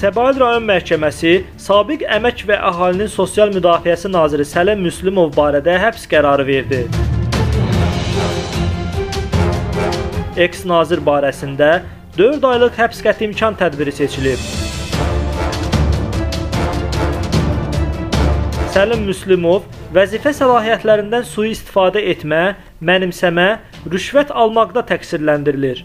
Səbail rayon məhkəməsi sabiq Əmək və Əhalinin Sosial Müdafiəsi naziri Səlim Müslümov barədə həbs qərarı verdi. Eks-nazir barəsində 4 aylıq həbs qəti imkan tədbiri seçilib. Səlim Müslümov vəzifə səlahiyyətlərindən sui-istifadə etmə, mənimsəmə, rüşvət almaqda təqsirləndirilir.